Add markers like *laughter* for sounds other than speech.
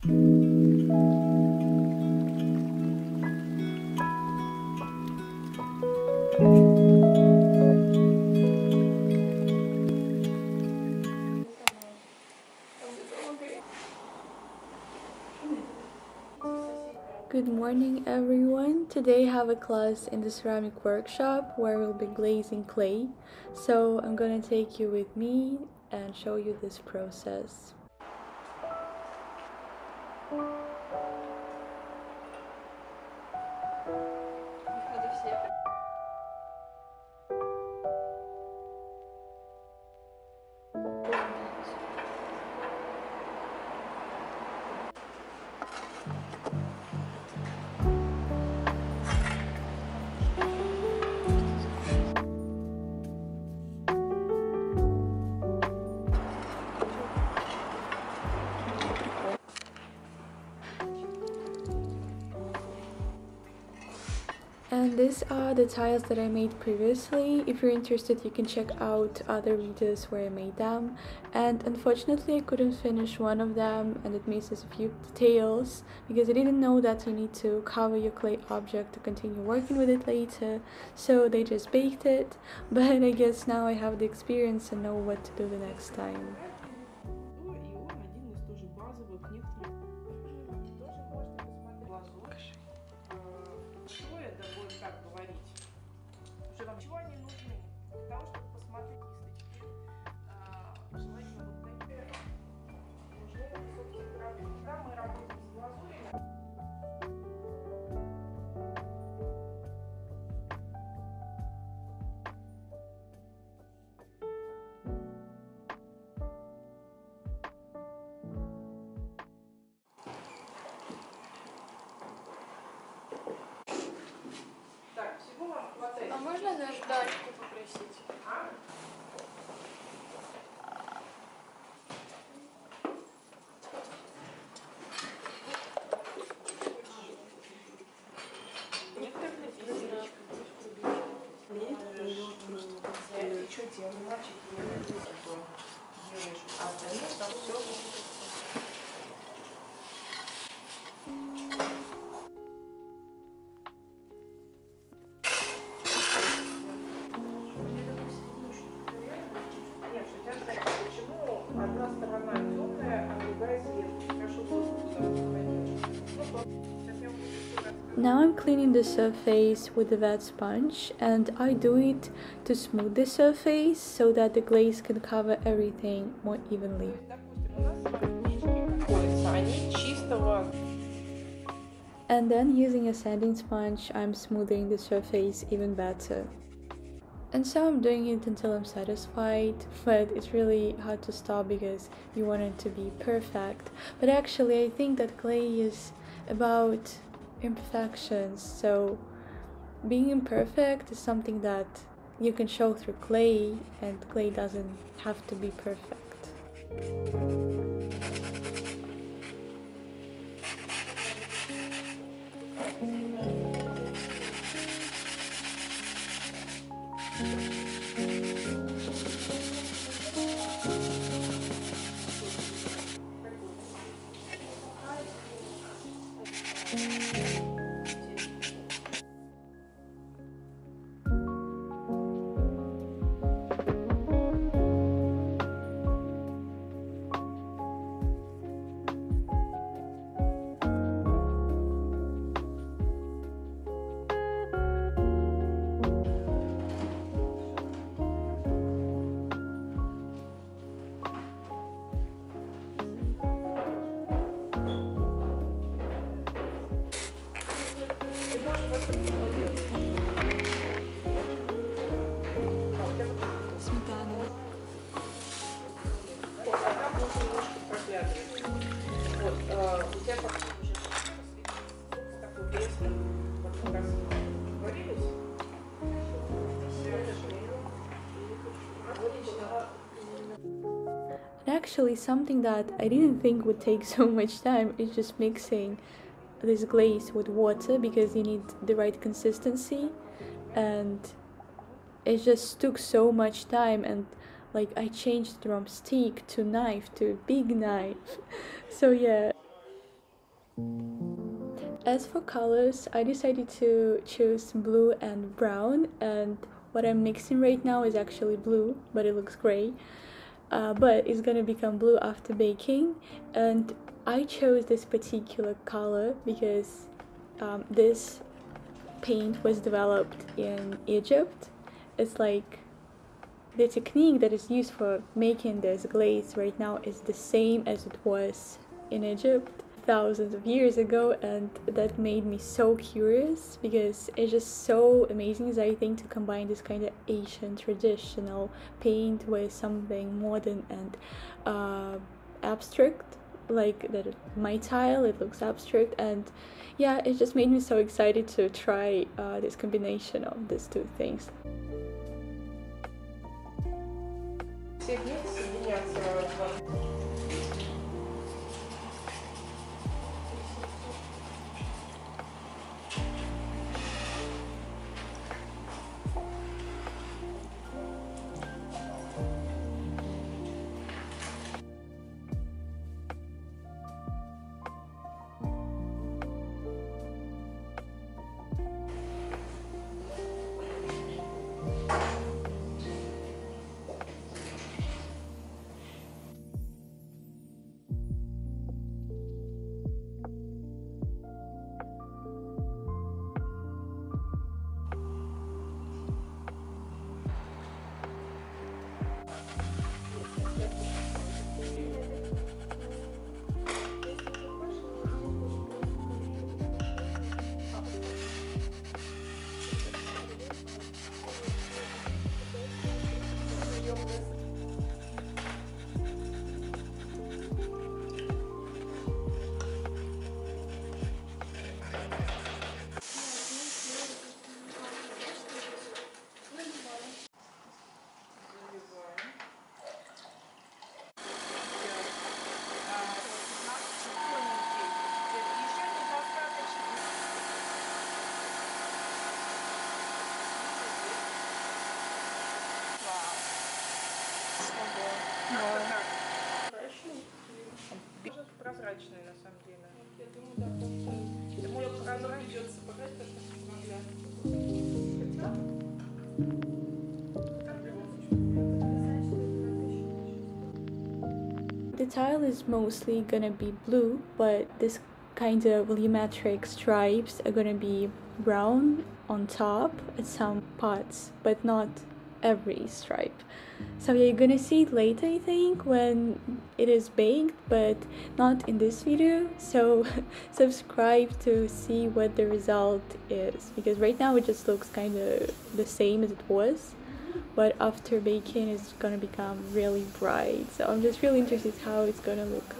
Good morning everyone. Today I have a class in the ceramic workshop where we'll be glazing clay. So I'm gonna take you with me and show you this process. These are the tiles that I made previously. If you're interested, you can check out other videos where I made them. And unfortunately, I couldn't finish one of them and it misses a few details because I didn't know that you need to cover your clay object to continue working with it later. So they just baked it. *laughs* But I guess now I have the experience and know what to do the next time. Можно наждачку попросить? Now I'm cleaning the surface with the wet sponge and I do it to smooth the surface so that the glaze can cover everything more evenly. And then using a sanding sponge, I'm smoothing the surface even better. And so I'm doing it until I'm satisfied, but it's really hard to stop because you want it to be perfect. But actually, I think that clay is about imperfections. So being imperfect is something that you can show through clay, and clay doesn't have to be perfect. Actually, something that I didn't think would take *laughs* so much time. Is just mixing this glaze with water because you need the right consistency. And it just took so much time and like I changed from stick to knife to big knife. *laughs* So yeah. As for colors, I decided to choose blue and brown. And what I'm mixing right now is actually blue, but it looks gray. Uh, but it's gonna become blue after baking and I chose this particular color because um, this paint was developed in Egypt. It's like the technique that is used for making this glaze right now is the same as it was in Egypt thousands of years ago and that made me so curious because it's just so amazing as I think to combine this kind of Asian traditional paint with something modern and uh, abstract like that my tile it looks abstract and yeah it just made me so excited to try uh, this combination of these two things прозрачный на самом деле. Я думаю, да. Думаю, оно придется показать, потому что The tile is mostly gonna be blue, but this kind of geometric stripes are gonna be brown on top at some parts, but not every stripe. So yeah, you're gonna see it later I think when it is baked but not in this video so *laughs* subscribe to see what the result is because right now it just looks kind of the same as it was but after baking it's gonna become really bright so I'm just really interested how it's gonna look.